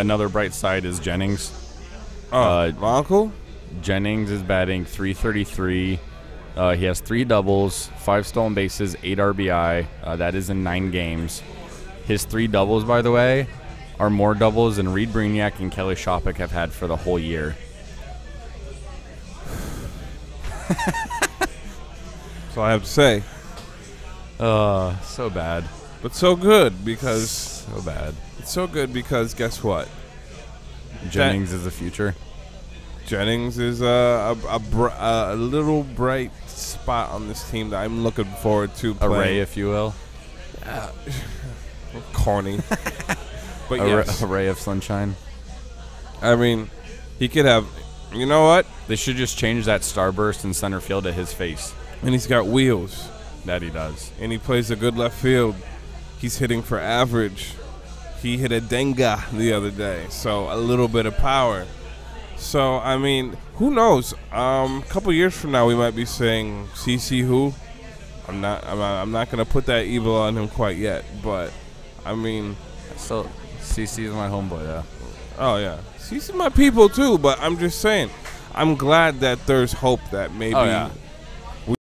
another bright side is Jennings. Oh, Uh, my uncle. Jennings is batting 333. Uh, he has three doubles, five stolen bases, eight RBI. Uh, that is in nine games. His three doubles, by the way, are more doubles than Reed Brignac and Kelly Shoppach have had for the whole year. That's all I have to say. Uh, so bad. But so good because So bad. it's so good because guess what? Jennings is the future. Jennings is a a, a, br- a little bright spot on this team that I'm looking forward to A playing. ray, if you will. Ah, corny. but A, yes, ra- a ray of sunshine. I mean, he could have. You know what? They should just change that starburst in center field to his face. And he's got wheels, That he does. and he plays a good left field. He's hitting for average. He hit a denga the other day, so a little bit of power. So I mean, who knows? Um, a couple years from now, we might be saying CC who. I'm not. I'm not, I'm not gonna put that evil on him quite yet, but I mean, So, CC is my homeboy, though. Oh yeah, CC my people too. But I'm just saying, I'm glad that there's hope that maybe Oh, yeah.